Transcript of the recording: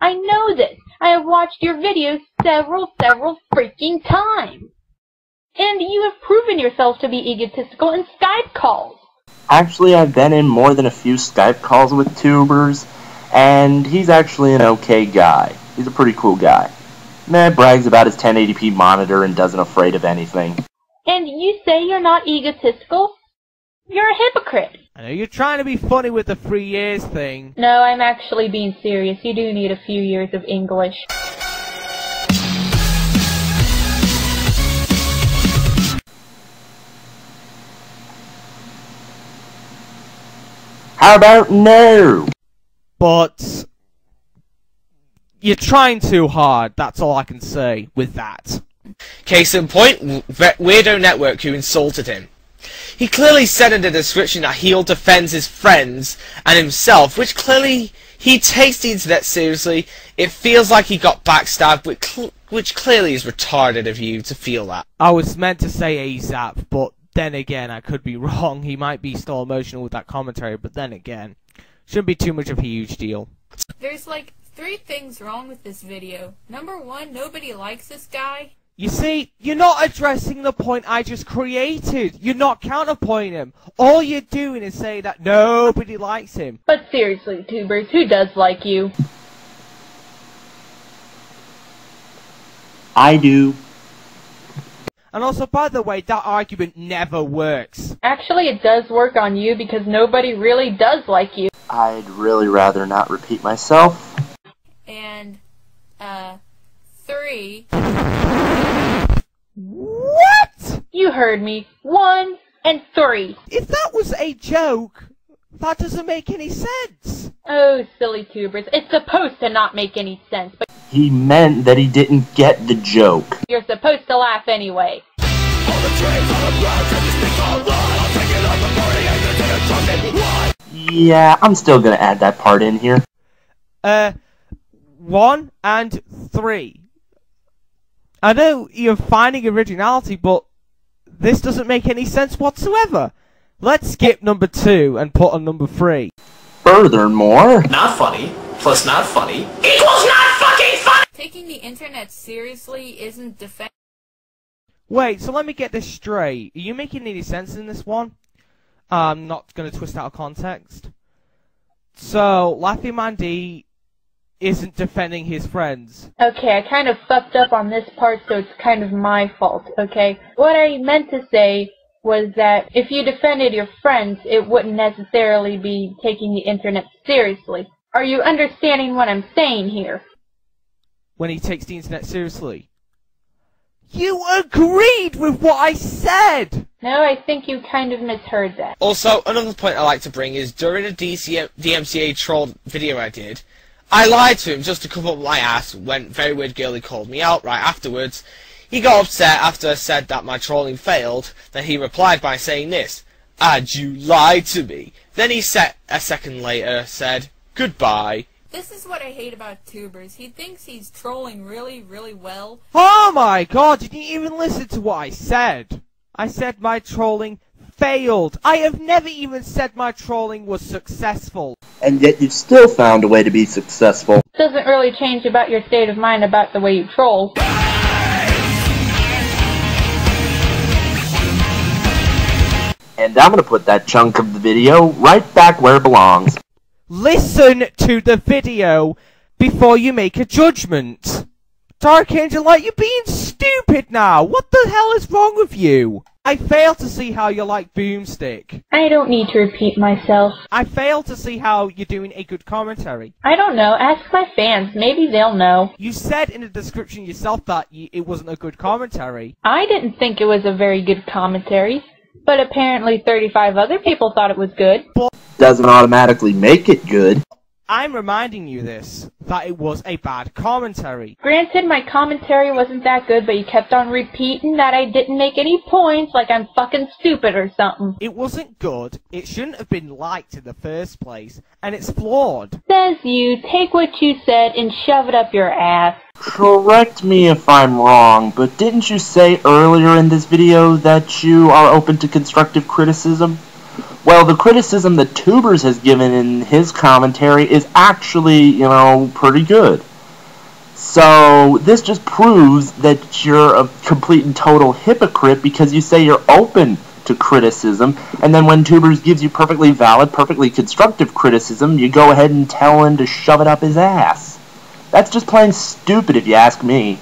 I know this. I have watched your videos several, several freaking times. And you have proven yourself to be egotistical in Skype calls. Actually, I've been in more than a few Skype calls with tubers, and he's actually an okay guy. He's a pretty cool guy. Man brags about his 1080p monitor and doesn't afraid of anything. And you say you're not egotistical? You're a hypocrite. I know you're trying to be funny with the three years thing. No, I'm actually being serious. You do need a few years of English. How about no? But you're trying too hard. That's all I can say with that. Case in point, Weirdo Network who insulted him. He clearly said in the description that he'll defend his friends and himself, which clearly he takes the internet seriously. It feels like he got backstabbed, which, cl which clearly is retarded of you to feel that. I was meant to say ASAP, but then again, I could be wrong. He might be still emotional with that commentary, but then again, shouldn't be too much of a huge deal. There's like three things wrong with this video. Number one, nobody likes this guy. You see, you're not addressing the point I just created. You're not counterpointing him. All you're doing is saying that nobody likes him. But seriously, tubers, who does like you? I do. And also, by the way, that argument never works. Actually, it does work on you because nobody really does like you. I'd really rather not repeat myself. And, uh, three. What? You heard me. One and three. If that was a joke, that doesn't make any sense. Oh, silly tubers. It's supposed to not make any sense, but He meant that he didn't get the joke. you're supposed to laugh anyway. Yeah, I'm still gonna add that part in here. Uh, one and three. I know you're finding originality, but this doesn't make any sense whatsoever. Let's skip number two and put on number three. Furthermore, Not funny, plus not funny, equals not fucking funny! Taking the internet seriously isn't defend. Wait, so let me get this straight. Are you making any sense in this one? I'm not going to twist out of context. So, Laffy Mandy isn't defending his friends. Okay, I kind of fucked up on this part, so it's kind of my fault, okay? What I meant to say was that if you defended your friends, it wouldn't necessarily be taking the internet seriously. Are you understanding what I'm saying here? when he takes the internet seriously. You agreed with what I said! No, I think you kind of misheard that. Also, another point I like to bring is during a DCM, DMCA troll video I did, I lied to him just to cover up my ass when Very Weird Girlie called me out right afterwards. He got upset after I said that my trolling failed, then he replied by saying this, And you lied to me. Then he said, a second later, said, Goodbye. This is what I hate about tubers. He thinks he's trolling really, really well. Oh my god, did you even listen to what I said? I said my trolling failed. I have never even said my trolling was successful. And yet you still found a way to be successful. Doesn't really change about your state of mind about the way you troll. And I'm gonna put that chunk of the video right back where it belongs. Listen to the video before you make a judgment. Dark Angel Light, you're being stupid now. What the hell is wrong with you? I fail to see how you're like Boomstick. I don't need to repeat myself. I fail to see how you're doing a good commentary. I don't know. Ask my fans. Maybe they'll know. You said in the description yourself that y- it wasn't a good commentary. I didn't think it was a very good commentary, but apparently 35 other people thought it was good. Doesn't automatically make it good. I'm reminding you this, that it was a bad commentary. Granted, my commentary wasn't that good, but you kept on repeating that I didn't make any points, like I'm fucking stupid or something. It wasn't good, it shouldn't have been liked in the first place, and it's flawed. Says you, take what you said and shove it up your ass. Correct me if I'm wrong, but didn't you say earlier in this video that you are open to constructive criticism? Well, the criticism that Tubers has given in his commentary is actually, you know, pretty good. So this just proves that you're a complete and total hypocrite because you say you're open to criticism, and then when Tubers gives you perfectly valid, perfectly constructive criticism, you go ahead and tell him to shove it up his ass. That's just plain stupid if you ask me.